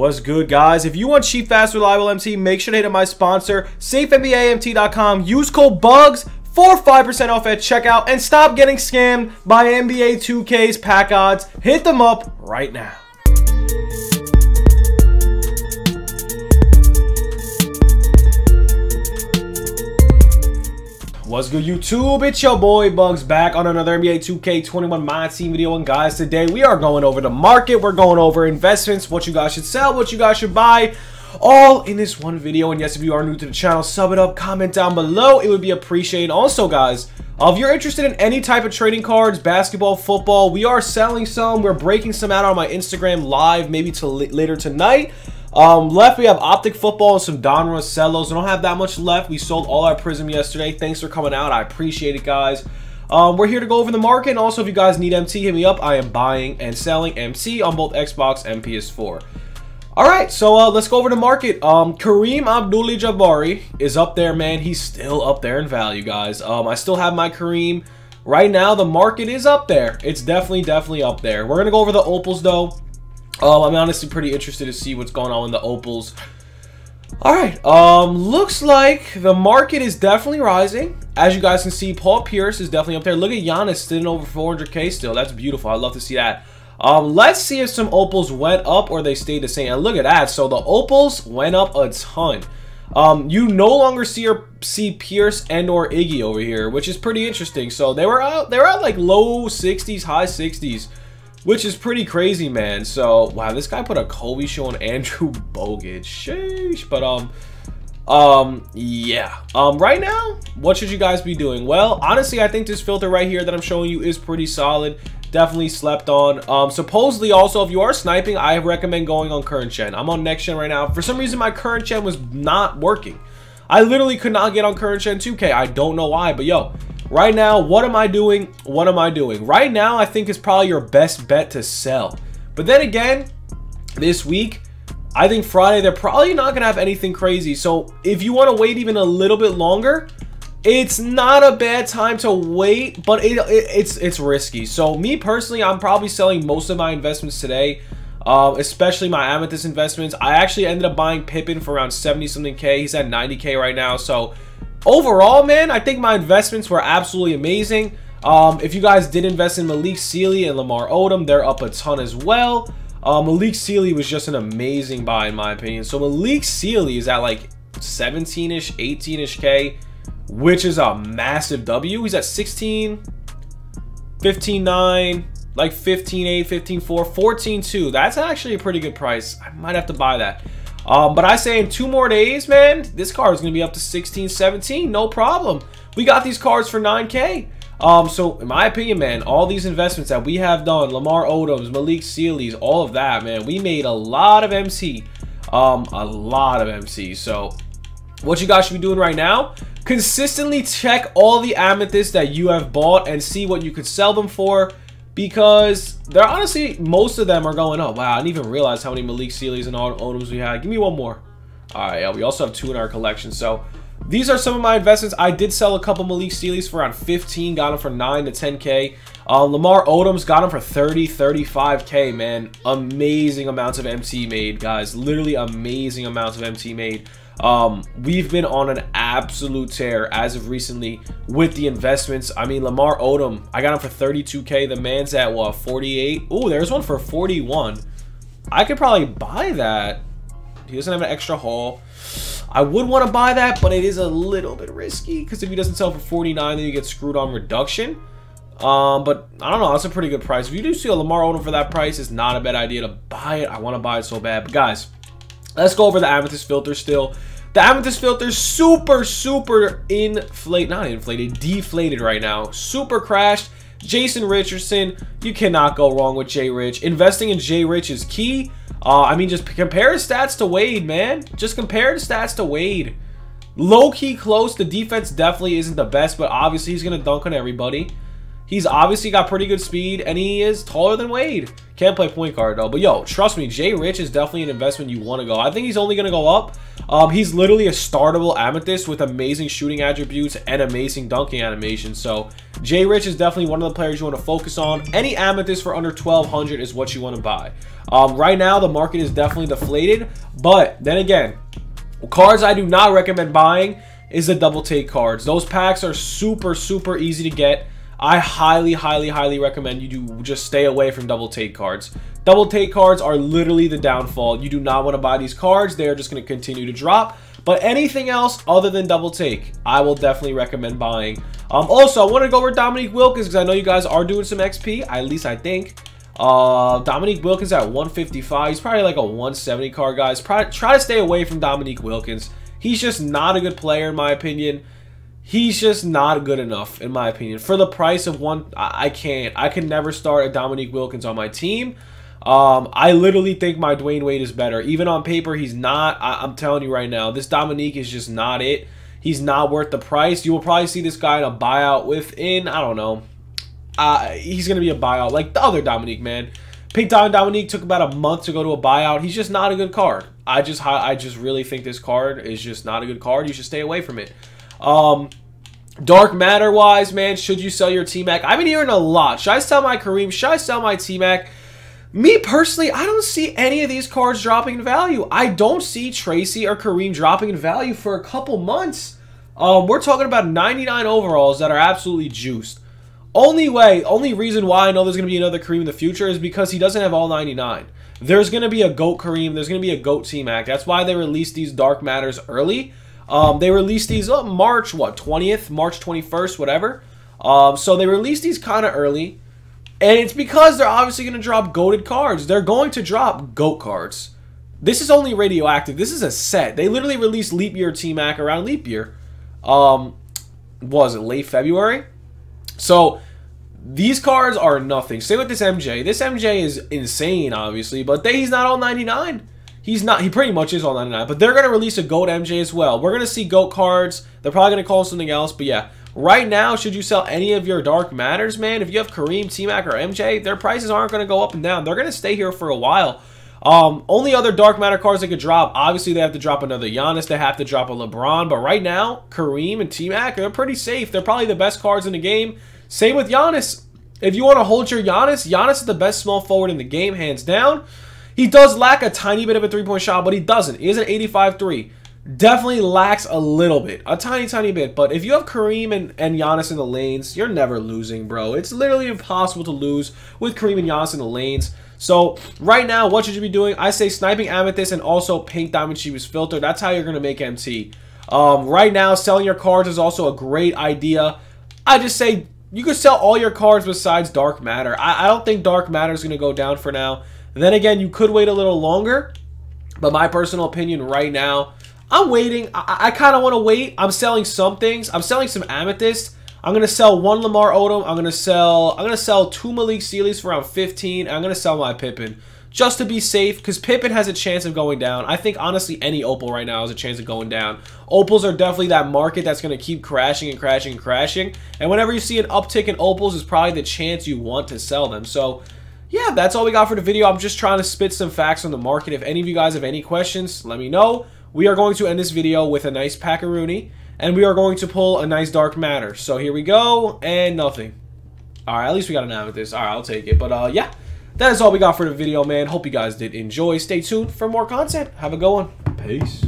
What's good, guys? If you want cheap, fast, reliable MT, make sure to hit up my sponsor, SafeNBAMT.com. Use code BUGZ for 5% off at checkout and stop getting scammed by NBA 2K's pack odds. Hit them up right now. What's good YouTube? It's your boy Bugz back on another NBA 2K21 My Team video and guys today we are going over the market, we're going over investments, what you guys should sell, what you guys should buy, all in this one video and yes if you are new to the channel sub it up, comment down below, it would be appreciated. Also guys, if you're interested in any type of trading cards, basketball, football, we are selling some, we're breaking some out on my Instagram live maybe to later tonight. Um, left, we have Optic Football and some Don Rossellos. I don't have that much left. We sold all our Prizm yesterday. Thanks for coming out. I appreciate it, guys. Um, we're here to go over the market. And also, if you guys need MT, hit me up. I am buying and selling MT on both Xbox and PS4. All right, so uh, let's go over the market. Um, Kareem Abdul-Jabari is up there, man. He's still up there in value, guys. Um, I still have my Kareem. Right now, the market is up there. It's definitely, definitely up there. We're going to go over the Opals, though. Um, I'm honestly pretty interested to see what's going on in the opals. Alright, um, looks like the market is definitely rising. As you guys can see, Paul Pierce is definitely up there. Look at Giannis sitting over 400k still. That's beautiful. I'd love to see that. Um, let's see if some opals went up or they stayed the same. And look at that. So the opals went up a ton. Um, you no longer see or see Pierce and or Iggy over here, which is pretty interesting. So they were out, they were at like low 60s, high 60s. Which is pretty crazy, man. So, wow, this guy put a Kobe show on Andrew Bogut. Sheesh. But, um, um, yeah. Um, right now, what should you guys be doing? Well, honestly, I think this filter right here that I'm showing you is pretty solid. Definitely slept on. Um, supposedly, also, if you are sniping, I recommend going on current gen. I'm on next gen right now. For some reason, my current gen was not working. I literally could not get on current gen 2K. I don't know why, but yo, Right now, what am I doing? What am I doing? Right now, I think is probably your best bet to sell. But then again, this week, I think Friday, they're probably not going to have anything crazy. So if you want to wait even a little bit longer, it's not a bad time to wait, but it, it, it's it's risky. So me personally, I'm probably selling most of my investments today, um, especially my Amethyst investments. I actually ended up buying Pippen for around 70 something K. He's at 90K right now. So overall, man, I think my investments were absolutely amazing. Um, if you guys did invest in Malik Sealy and Lamar Odom, they're up a ton as well. Uh, Malik Sealy was just an amazing buy in my opinion. So Malik Sealy is at like 17-ish, 18-ish K, which is a massive W. He's at 16, 15-9, like 15-8, 15-4, 14-2. That's actually a pretty good price. I might have to buy that. Um, but I say in two more days, man, this card is going to be up to 16, 17. No problem. We got these cards for 9K. Um, so, in my opinion, man, all these investments that we have done, Lamar Odoms, Malik Sealy's, all of that, man, we made a lot of MC. Um, a lot of MC. So, what you guys should be doing right now, consistently check all the amethysts that you have bought and see what you could sell them for because they're honestly, most of them are going up. Wow, I didn't even realize how many Malik Sealy's and all Odoms we had. Give me one more. All right, yeah, we also have two in our collection. So these are some of my investments. I did sell a couple Malik Sealy's for around 15, got them for 9 to 10K. Uh, Lamar Odoms got them for 30, 35K, man. Amazing amounts of MT made, guys. Literally amazing amounts of MT made. Um, we've been on an absolute tear as of recently with the investments. I mean, Lamar Odom, I got him for 32K. The man's at, what, 48? Oh, there's one for 41. I could probably buy that. He doesn't have an extra haul. I would want to buy that, but it is a little bit risky because if he doesn't sell for 49, then you get screwed on reduction. Um, but I don't know. That's a pretty good price. If you do see a Lamar Odom for that price, it's not a bad idea to buy it. I want to buy it so bad. But guys, let's go over the Amethyst filter still. The Amethyst filter super, super inflate, not inflated, deflated right now. Super crashed. Jason Richardson, you cannot go wrong with Jay Rich. Investing in Jay Rich is key. Uh, I mean, just compare his stats to Wade, man. Just compare his stats to Wade. Low-key close. The defense definitely isn't the best, but obviously he's going to dunk on everybody. He's obviously got pretty good speed, and he is taller than Wade. Can't play point guard, though. But, yo, trust me, Jay Rich is definitely an investment you want to go. I think he's only going to go up. Um, he's literally a startable Amethyst with amazing shooting attributes and amazing dunking animation. So Jay Rich is definitely one of the players you want to focus on. Any Amethyst for under 1200 is what you want to buy. Um, right now, the market is definitely deflated. But then again, cards I do not recommend buying is the double take cards. Those packs are super, super easy to get. I highly, highly, highly recommend you do just stay away from double take cards. Double take cards are literally the downfall. You do not want to buy these cards. They are just going to continue to drop. But anything else other than double take, I will definitely recommend buying. Um, also, I want to go over Dominique Wilkins because I know you guys are doing some XP. At least I think. Uh, Dominique Wilkins at 155. He's probably like a 170 card, guys. Probably, try to stay away from Dominique Wilkins. He's just not a good player, in my opinion he's just not good enough in my opinion for the price of one i, can't i can never start a dominique wilkins on my team um, I literally think my Dwyane Wade is better. Even on paper, he's not. I, am telling you right now, this Dominique is just not it. He's not worth the price. You will probably see this guy in a buyout within, I don't know. Uh, he's going to be a buyout like the other Dominique, man. Pink Diamond Dominique took about a month to go to a buyout. He's just not a good card. I just I just really think this card is just not a good card. You should stay away from it. Um, Dark matter wise, man, should you sell your T-Mac? I've been hearing a lot. Should I sell my Kareem? Should I sell my T-Mac? Me personally, I don't see any of these cards dropping in value. I don't see Tracy or Kareem dropping in value for a couple months. Um, we're talking about 99 overalls that are absolutely juiced. Only way, only reason why I know there's going to be another Kareem in the future is because he doesn't have all 99. There's going to be a GOAT Kareem. There's going to be a GOAT T-Mac. That's why they released these Dark Matters early. Um, they released these oh, March, what, 20th, March 21st, whatever. Um, so they released these kind of early. And it's because they're obviously going to drop GOATed cards. They're going to drop GOAT cards. This is only radioactive. This is a set. They literally released Leap Year T-Mac around Leap Year. Um, was it late February? So these cards are nothing. Same with this MJ. This MJ is insane, obviously, but they, he's not all 99. He's not. He pretty much is all 99. But they're going to release a GOAT MJ as well. We're going to see GOAT cards. They're probably going to call something else. But yeah, right now, should you sell any of your Dark Matters, man, if you have Kareem, T-Mac, or MJ, their prices aren't going to go up and down. They're going to stay here for a while. Um, only other Dark Matter cards they could drop, obviously they have to drop another Giannis, they have to drop a LeBron, but right now, Kareem and T-Mac, they're pretty safe. They're probably the best cards in the game. Same with Giannis. If you want to hold your Giannis, Giannis is the best small forward in the game, hands down. He does lack a tiny bit of a three-point shot, but he doesn't. He is an 85-3. Definitely lacks a little bit. A tiny, tiny bit. But if you have Kareem and, and Giannis in the lanes, you're never losing, bro. It's literally impossible to lose with Kareem and Giannis in the lanes. So right now, what should you be doing? I say sniping Amethyst and also Pink Diamond Chivas Filter. That's how you're going to make MT. Um, right now, selling your cards is also a great idea. I just say you could sell all your cards besides Dark Matter. I, I don't think Dark Matter is going to go down for now. Then again, you could wait a little longer, but my personal opinion right now, I'm waiting. I, I kind of want to wait. I'm selling some things. I'm selling some Amethyst. I'm gonna sell one Lamar Odom. I'm gonna sell. I'm gonna sell two Malik Sealeys for around 15. I'm gonna sell my Pippen just to be safe because Pippen has a chance of going down. I think honestly any Opal right now has a chance of going down. Opals are definitely that market that's going to keep crashing and crashing and crashing. And whenever you see an uptick in Opals is probably the chance you want to sell them. So yeah, that's all we got for the video. I'm just trying to spit some facts on the market. If any of you guys have any questions, let me know. We are going to end this video with a nice Packaroonie, and we are going to pull a nice Dark Matter. So here we go, and nothing. Alright, at least we got an Amethyst. Alright, I'll take it. But uh, yeah, that is all we got for the video, man. Hope you guys did enjoy. Stay tuned for more content. Have a good one. Peace.